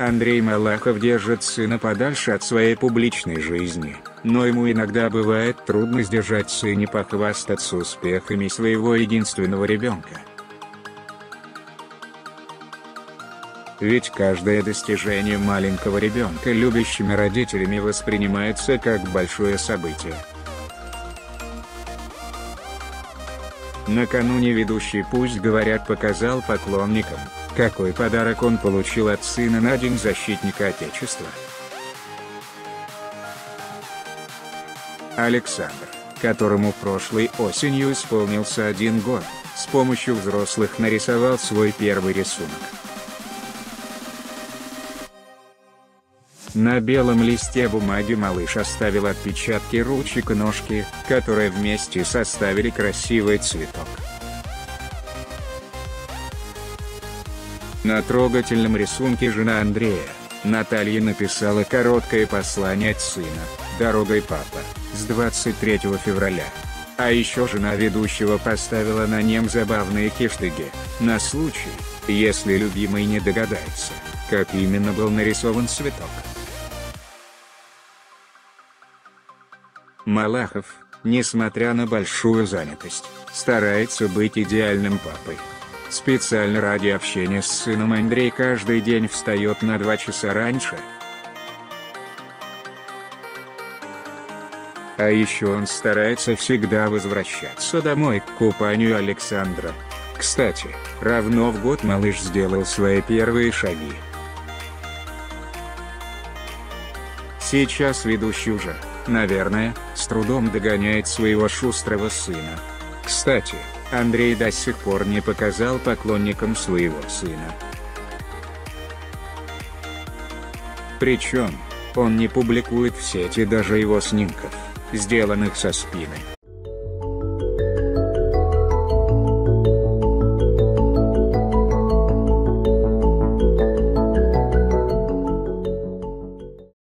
Андрей Малахов держит сына подальше от своей публичной жизни, но ему иногда бывает трудно сдержать сыне похвастаться успехами своего единственного ребенка. Ведь каждое достижение маленького ребенка любящими родителями воспринимается как большое событие. Накануне ведущий «Пусть говорят» показал поклонникам, какой подарок он получил от сына на День защитника Отечества? Александр, которому прошлой осенью исполнился один год, с помощью взрослых нарисовал свой первый рисунок. На белом листе бумаги малыш оставил отпечатки ручек и ножки, которые вместе составили красивый цветок. На трогательном рисунке жена Андрея, Наталья написала короткое послание от сына, «Дорогой папа», с 23 февраля. А еще жена ведущего поставила на нем забавные хештеги, на случай, если любимый не догадается, как именно был нарисован цветок. Малахов, несмотря на большую занятость, старается быть идеальным папой. Специально ради общения с сыном Андрей каждый день встает на два часа раньше. А еще он старается всегда возвращаться домой к купанию Александра. Кстати, равно в год малыш сделал свои первые шаги. Сейчас ведущий уже, наверное, с трудом догоняет своего шустрого сына. Кстати, Андрей до сих пор не показал поклонникам своего сына. Причем, он не публикует в сети даже его снимков, сделанных со спины.